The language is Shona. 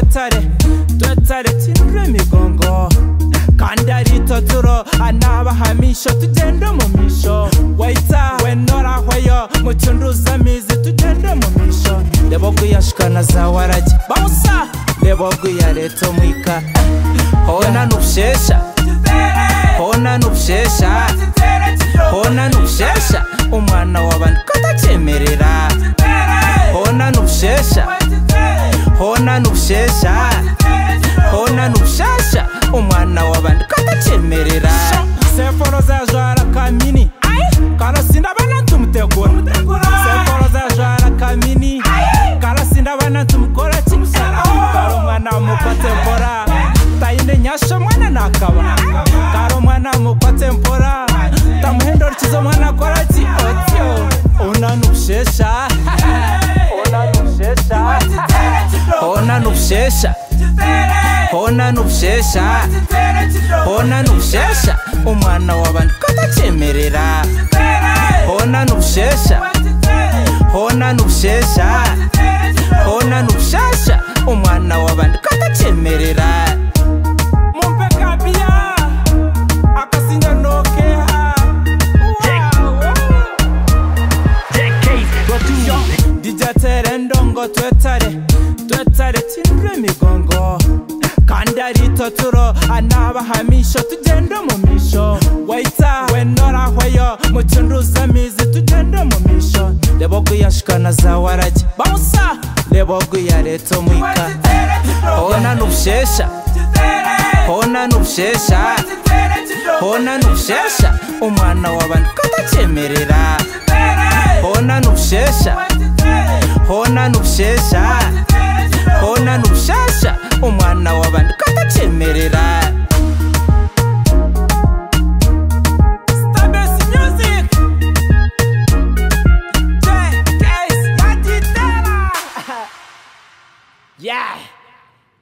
dötare dötare tinure migongo kandi ari itoturo anabahamisho tugende mu misho waita wenorahweyo mucunduzamizi tugende mu misho lebo guyashikana za warage bamusa lebo guya leto mwika howe nanushesha hona nushasha umwana wavandu kakachemerera seforo zazvara kamini kana sinda vana tumutegura seforo zazvara kamini kana sinda vana tumukorati karo mwana mukotempora taine nyasha mwana nakava karo mwana mukotempora tamuhendo richizo mwana korati nokuzesha hona nobuzesha hona nobuzesha umwana wabantu katacemerera hona nobuzesha hona nobuzesha hona nobuzesha umwana wabantu katacemerera Twitter tsare tsindwe migongo kandi ari toturo anabahamisho tugende mu misho wayita we norahweyo mu cunduza mizi tugende mu misho rebo guyashikana za warage bosa rebo guya leta umwika hona n'ubushesha hona n'ubushesha hona n'ubushesha umwana w'abantu kutakemerera Yeah!